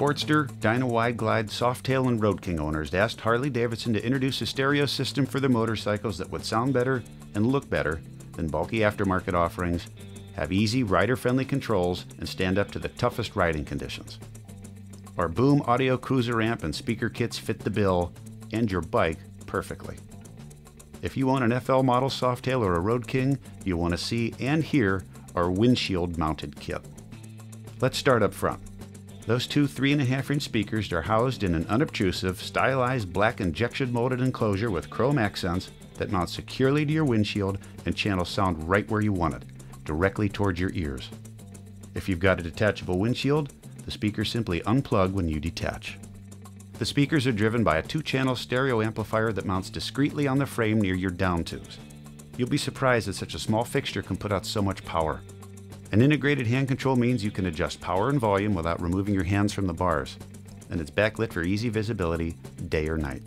Sportster, Dyna Wide Glide, Softail, and Road King owners asked Harley Davidson to introduce a stereo system for their motorcycles that would sound better and look better than bulky aftermarket offerings, have easy rider friendly controls, and stand up to the toughest riding conditions. Our Boom audio cruiser amp and speaker kits fit the bill and your bike perfectly. If you want an FL model Softail or a Road King, you'll want to see and hear our windshield mounted kit. Let's start up front. Those two 3.5 inch speakers are housed in an unobtrusive, stylized black injection molded enclosure with chrome accents that mount securely to your windshield and channel sound right where you want it, directly towards your ears. If you've got a detachable windshield, the speakers simply unplug when you detach. The speakers are driven by a two channel stereo amplifier that mounts discreetly on the frame near your down tubes. You'll be surprised that such a small fixture can put out so much power. An integrated hand control means you can adjust power and volume without removing your hands from the bars, and it's backlit for easy visibility day or night.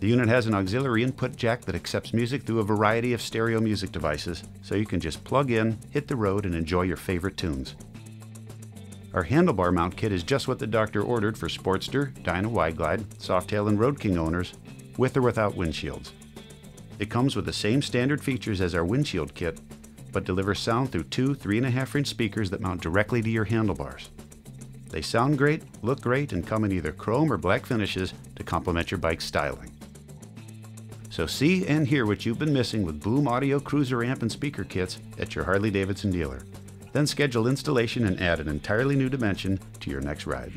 The unit has an auxiliary input jack that accepts music through a variety of stereo music devices, so you can just plug in, hit the road, and enjoy your favorite tunes. Our handlebar mount kit is just what the doctor ordered for Sportster, Dyna Wide Glide, Softail, and Road King owners, with or without windshields. It comes with the same standard features as our windshield kit, but delivers sound through two 3.5 inch speakers that mount directly to your handlebars. They sound great, look great, and come in either chrome or black finishes to complement your bike's styling. So see and hear what you've been missing with Boom Audio Cruiser amp and speaker kits at your Harley Davidson dealer. Then schedule installation and add an entirely new dimension to your next ride.